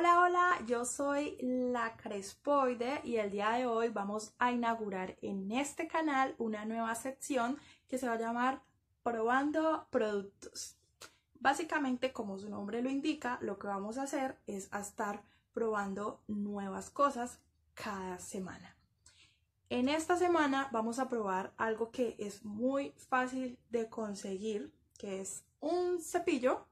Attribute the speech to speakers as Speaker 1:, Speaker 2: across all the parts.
Speaker 1: Hola, hola, yo soy la Crespoide y el día de hoy vamos a inaugurar en este canal una nueva sección que se va a llamar Probando Productos. Básicamente, como su nombre lo indica, lo que vamos a hacer es estar probando nuevas cosas cada semana. En esta semana vamos a probar algo que es muy fácil de conseguir, que es un cepillo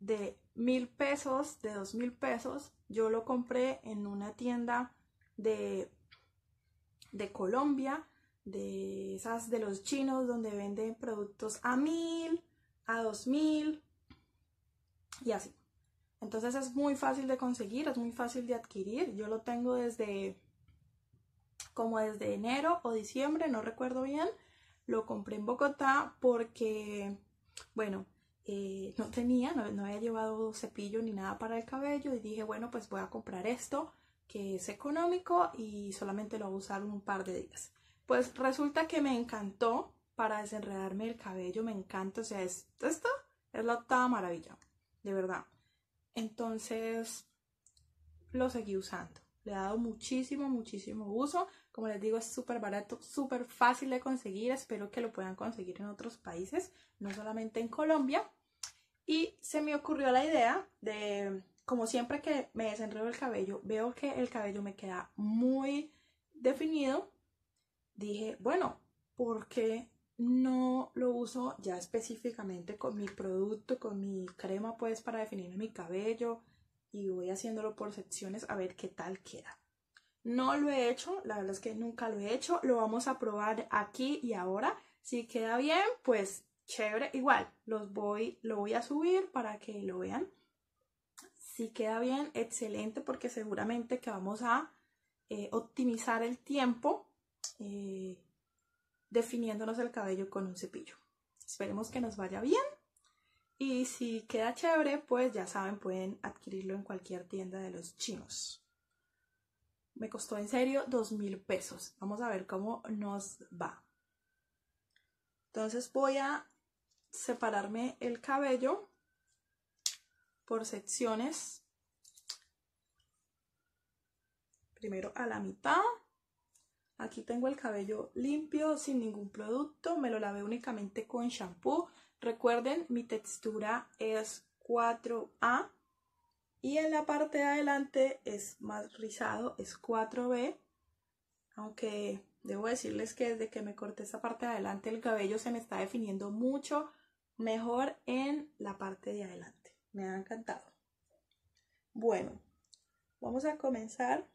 Speaker 1: de mil pesos, de dos mil pesos. Yo lo compré en una tienda de, de Colombia, de esas de los chinos donde venden productos a mil, a dos mil y así. Entonces es muy fácil de conseguir, es muy fácil de adquirir. Yo lo tengo desde como desde enero o diciembre, no recuerdo bien. Lo compré en Bogotá porque, bueno, eh, no tenía, no, había llevado cepillo ni nada para el cabello y dije, bueno, pues voy a comprar esto que es económico y solamente lo voy a usar un par de días. Pues resulta que me encantó para desenredarme el cabello, me encanta, o sea, esto es la octava maravilla, de verdad. Entonces lo seguí usando. Le ha dado muchísimo, muchísimo uso. Como les digo, es súper barato, súper fácil de conseguir. Espero que lo puedan conseguir en otros países, no solamente en Colombia. Y se me ocurrió la idea de, como siempre que me desenredo el cabello, veo que el cabello me queda muy definido. Dije, bueno, ¿por qué no lo uso ya específicamente con mi producto, con mi crema pues para definir mi cabello? y voy haciéndolo por secciones a ver qué tal queda. No lo he hecho, la verdad es que nunca lo he hecho, lo vamos a probar aquí y ahora. Si queda bien, pues chévere, igual los voy, lo voy a subir para que lo vean. Si queda bien, excelente, porque seguramente que vamos a eh, optimizar el tiempo eh, definiéndonos el cabello con un cepillo. Esperemos que nos vaya bien. Y si queda chévere, pues ya saben, pueden adquirirlo en cualquier tienda de los chinos. Me costó en serio dos mil pesos. Vamos a ver cómo nos va. Entonces voy a separarme el cabello por secciones. Primero a la mitad. Aquí tengo el cabello limpio, sin ningún producto. Me lo lavé únicamente con shampoo. Recuerden, mi textura es 4A y en la parte de adelante es más rizado, es 4B. Aunque debo decirles que desde que me corté esta parte de adelante el cabello se me está definiendo mucho mejor en la parte de adelante. Me ha encantado. Bueno, vamos a comenzar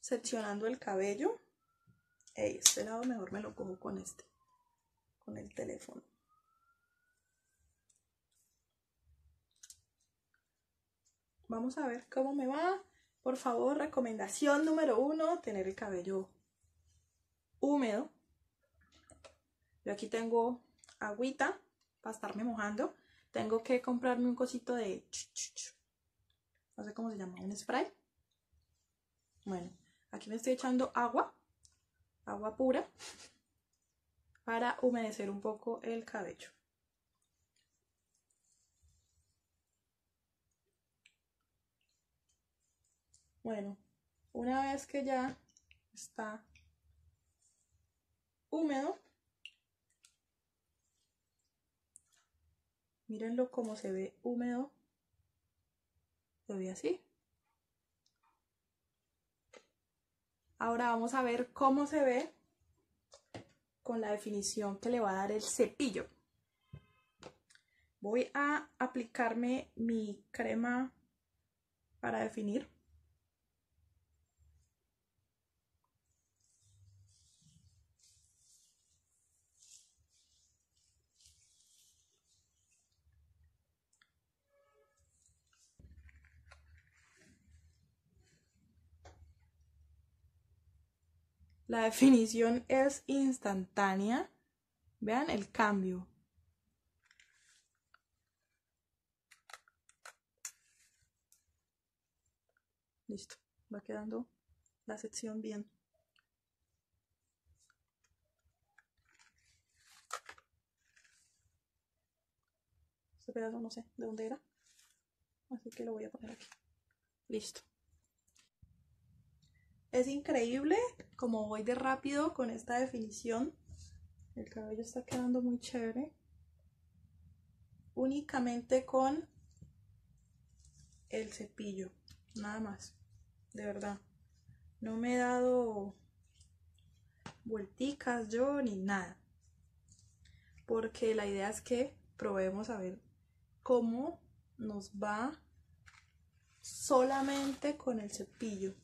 Speaker 1: seccionando el cabello. este lado mejor me lo cojo con este con el teléfono. Vamos a ver cómo me va. Por favor, recomendación número uno, tener el cabello húmedo. Yo aquí tengo agüita para estarme mojando. Tengo que comprarme un cosito de... No sé cómo se llama, un spray. Bueno, aquí me estoy echando agua, agua pura para humedecer un poco el cabello. Bueno, una vez que ya está húmedo, mírenlo cómo se ve húmedo, se ve así. Ahora vamos a ver cómo se ve con la definición que le va a dar el cepillo. Voy a aplicarme mi crema para definir. La definición es instantánea. Vean el cambio. Listo, va quedando la sección bien. Este pedazo no sé de dónde era. así que lo voy a poner aquí. Listo. Es increíble como voy de rápido con esta definición. El cabello está quedando muy chévere. Únicamente con el cepillo, nada más. De verdad. No me he dado vuelticas yo ni nada. Porque la idea es que probemos a ver cómo nos va solamente con el cepillo.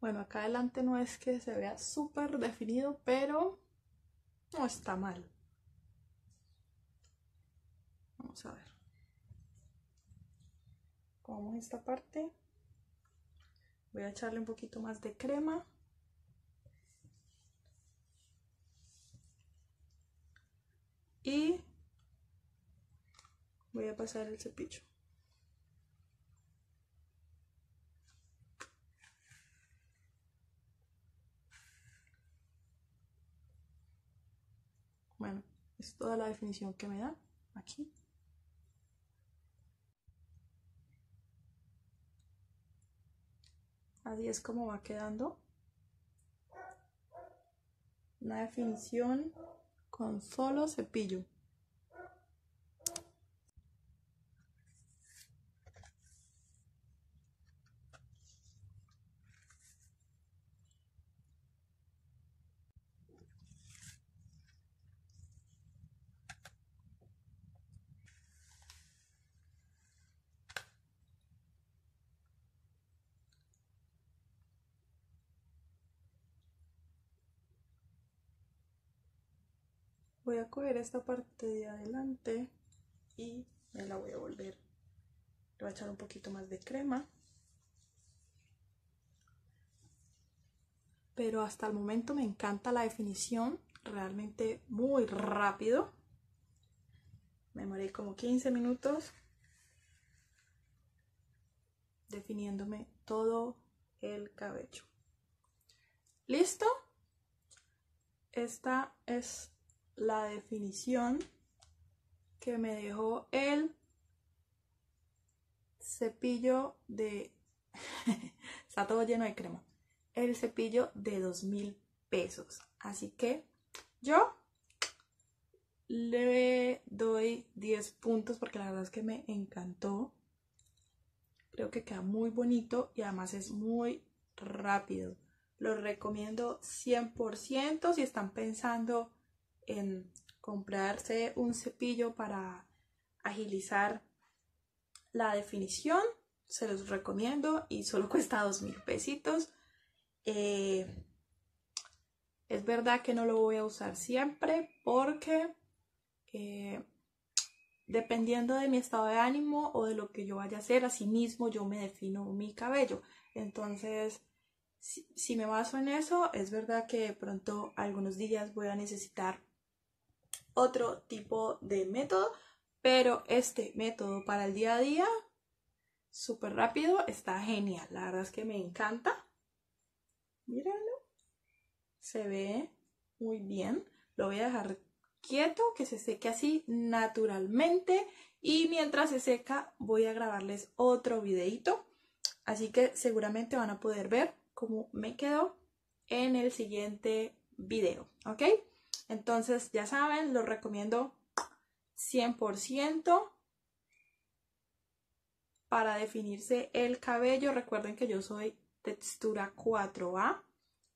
Speaker 1: Bueno, acá adelante no es que se vea súper definido, pero no está mal. Vamos a ver. Vamos esta parte. Voy a echarle un poquito más de crema. Y voy a pasar el cepillo. Bueno, es toda la definición que me da aquí. Así es como va quedando. Una definición con solo cepillo. Voy a coger esta parte de adelante y me la voy a volver. Le voy a echar un poquito más de crema. Pero hasta el momento me encanta la definición realmente muy rápido. Me morí como 15 minutos definiéndome todo el cabello. Listo esta es la definición que me dejó el cepillo de... está todo lleno de crema. El cepillo de dos mil pesos. Así que yo le doy 10 puntos porque la verdad es que me encantó. Creo que queda muy bonito y además es muy rápido. Lo recomiendo 100% si están pensando en comprarse un cepillo para agilizar la definición. Se los recomiendo y solo cuesta dos mil pesitos. Eh, es verdad que no lo voy a usar siempre porque eh, dependiendo de mi estado de ánimo o de lo que yo vaya a hacer, así mismo yo me defino mi cabello. Entonces, si, si me baso en eso, es verdad que de pronto algunos días voy a necesitar otro tipo de método, pero este método para el día a día, súper rápido, está genial. La verdad es que me encanta. Mírenlo. Se ve muy bien. Lo voy a dejar quieto, que se seque así naturalmente. Y mientras se seca, voy a grabarles otro videito. Así que seguramente van a poder ver cómo me quedó en el siguiente video. ¿Ok? Entonces, ya saben, lo recomiendo 100% para definirse el cabello. Recuerden que yo soy textura 4A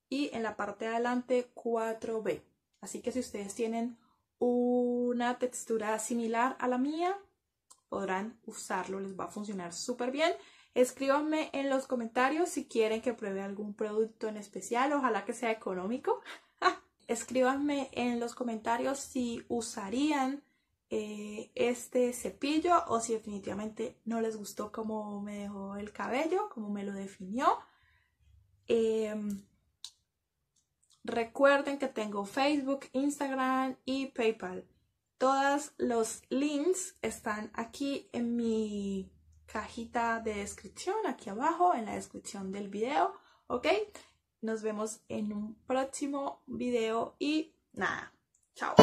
Speaker 1: y en la parte de adelante 4B. Así que si ustedes tienen una textura similar a la mía, podrán usarlo, les va a funcionar súper bien. Escríbanme en los comentarios si quieren que pruebe algún producto en especial, ojalá que sea económico. Escríbanme en los comentarios si usarían eh, este cepillo o si definitivamente no les gustó cómo me dejó el cabello, cómo me lo definió. Em, recuerden que tengo Facebook, Instagram y PayPal. Todos los links están aquí en mi cajita de descripción, aquí abajo en la descripción del video, ¿ok? Nos vemos en un próximo video y nada, chao.